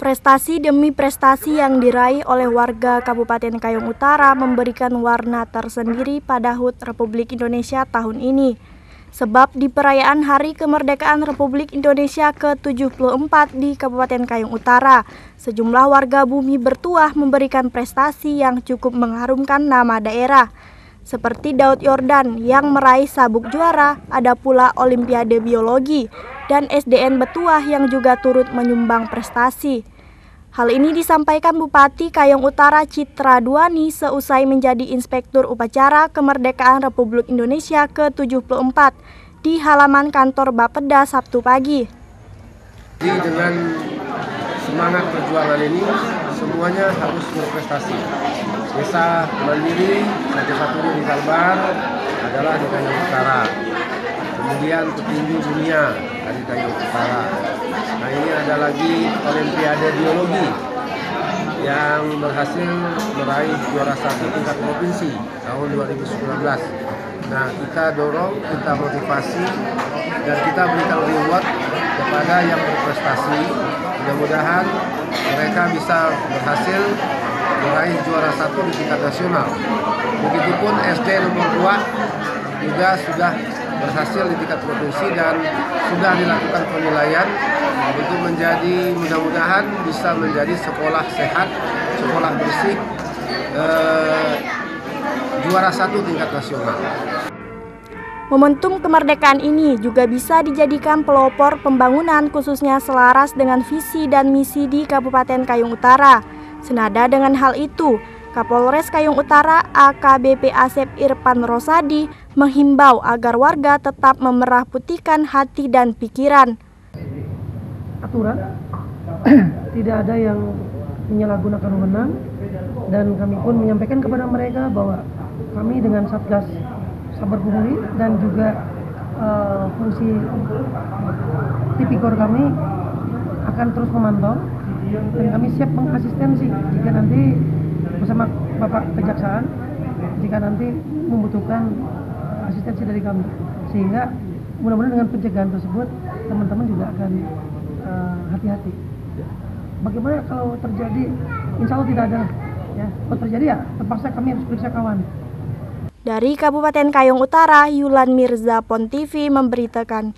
Prestasi demi prestasi yang diraih oleh warga Kabupaten Kayong Utara memberikan warna tersendiri pada HUT Republik Indonesia tahun ini. Sebab di perayaan Hari Kemerdekaan Republik Indonesia ke-74 di Kabupaten Kayong Utara, sejumlah warga bumi bertuah memberikan prestasi yang cukup mengharumkan nama daerah. Seperti Daud Yordan yang meraih sabuk juara, ada pula Olimpiade Biologi, dan SDN Betuah yang juga turut menyumbang prestasi. Hal ini disampaikan Bupati Kayong Utara Citra Duani seusai menjadi Inspektur Upacara Kemerdekaan Republik Indonesia ke-74 di halaman kantor Bapeda Sabtu pagi. Jadi dengan semangat perjuangan ini semuanya harus berprestasi. Desa mandiri satu-satunya di Kalbar adalah di Kayong Utara kemudian petinju dunia dari Kayu Utara. Nah ini ada lagi Olimpiade Biologi yang berhasil meraih juara satu tingkat provinsi tahun 2019. Nah kita dorong, kita motivasi dan kita berikan reward kepada yang berprestasi. Mudah-mudahan mereka bisa berhasil meraih juara satu di tingkat nasional. Begitupun SD nomor 2 juga sudah berhasil di tingkat provinsi dan sudah dilakukan penilaian itu menjadi mudah-mudahan bisa menjadi sekolah sehat, sekolah bersih, eh, juara satu tingkat nasional. Momentum kemerdekaan ini juga bisa dijadikan pelopor pembangunan khususnya selaras dengan visi dan misi di Kabupaten Kayung Utara. Senada dengan hal itu, Kapolres Kayung Utara AKBP Asep Irfan Rosadi menghimbau agar warga tetap memerah putihkan hati dan pikiran. Aturan tidak ada yang menyalahgunakan wewenang dan kami pun menyampaikan kepada mereka bahwa kami dengan Satgas Sabar Pungli dan juga uh, fungsi tipikor kami akan terus memantau dan kami siap mengasistensi jika nanti bersama Bapak Kejaksaan jika nanti membutuhkan asistensi dari kami sehingga mudah-mudahan dengan pencegahan tersebut teman-teman juga akan uh, hati-hati. Bagaimana kalau terjadi, insya Allah tidak ada ya. Kalau terjadi ya terpaksa kami harus periksa kawan. Dari Kabupaten Kayong Utara, Yulan Mirza Pontivi memberitakan.